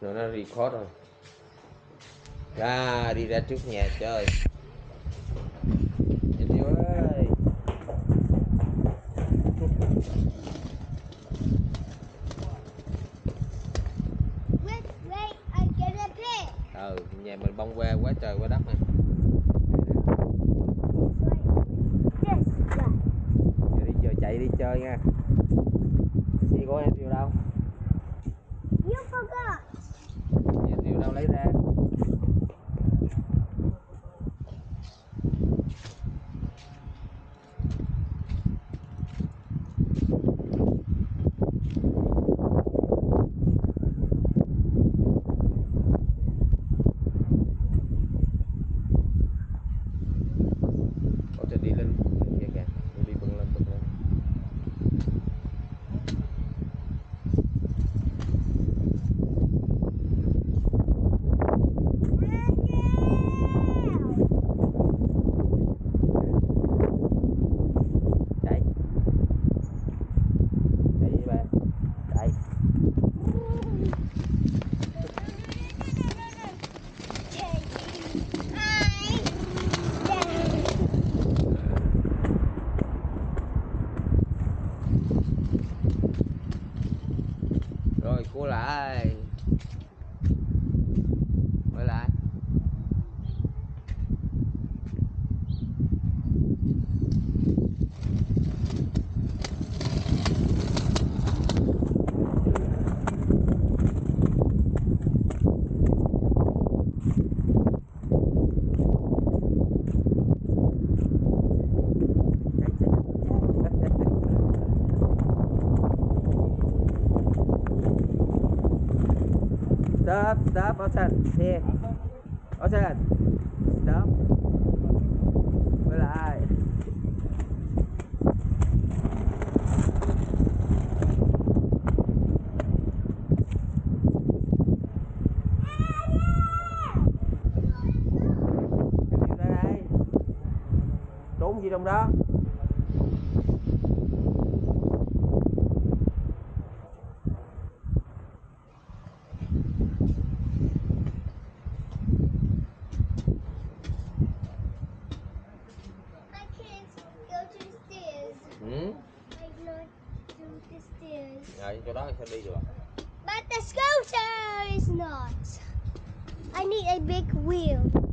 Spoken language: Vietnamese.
rồi nó record rồi. Ra đi ra trước nhà chơi. Yêu ơi. Ừ nhà mình bông que quá trời quá đất này. Đi giờ chạy đi chơi nha rồi cua lại. Quay lại. Stop, stop, Ocean. Here. Ocean. Stop. Quay lại. Em. Trốn gì trong đó? I the. Yeah, you go down, you But the scooter is not. I need a big wheel.